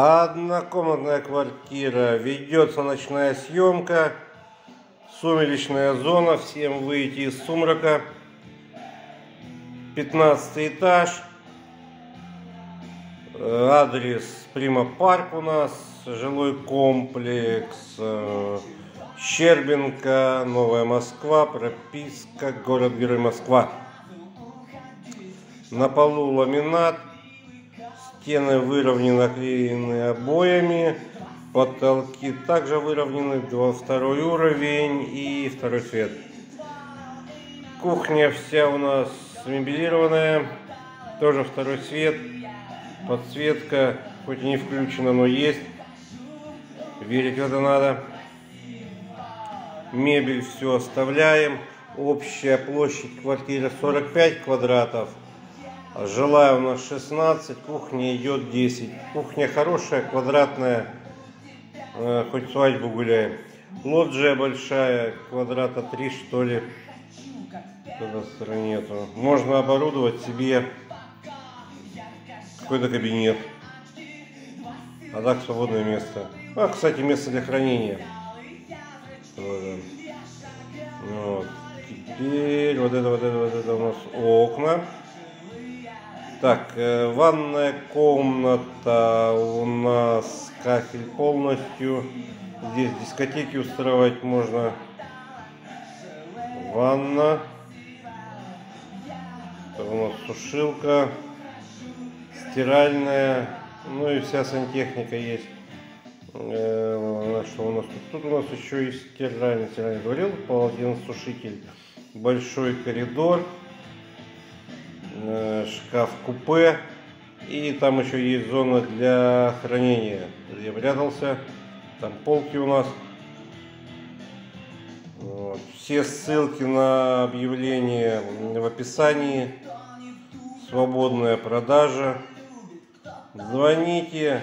Однокомнатная квартира. Ведется ночная съемка. Сумеречная зона. Всем выйти из сумрака. 15 этаж. Адрес Прима Парк у нас. Жилой комплекс. Щербинка, Новая Москва, прописка, город-герой Москва. На полу ламинат. Стены выровнены, оклеены обоями. Потолки также выровнены. Второй уровень и второй цвет. Кухня вся у нас мебелированная. Тоже второй цвет. Подсветка, хоть и не включена, но есть. Верить в это надо. Мебель все оставляем. Общая площадь квартиры 45 квадратов. Жилая у нас 16, кухня идет 10. Кухня хорошая, квадратная, э, хоть свадьбу гуляем. Лоджия большая, квадрата 3 что ли. Кадастра нету. Можно оборудовать себе какой-то кабинет. А так свободное место. А, кстати, место для хранения. Вот. Теперь вот это, вот это, вот это у нас окна. Так, э, ванная комната у нас кафель полностью. Здесь дискотеки устраивать можно. Ванна. Это у нас сушилка. Стиральная. Ну и вся сантехника есть. Э, что у нас тут? Тут у нас еще и стиральный, стиральный говорил, полотенцесушитель. Большой коридор. Э, шкаф-купе. И там еще есть зона для хранения. Я прятался. Там полки у нас. Вот. Все ссылки на объявление в описании. Свободная продажа. Звоните.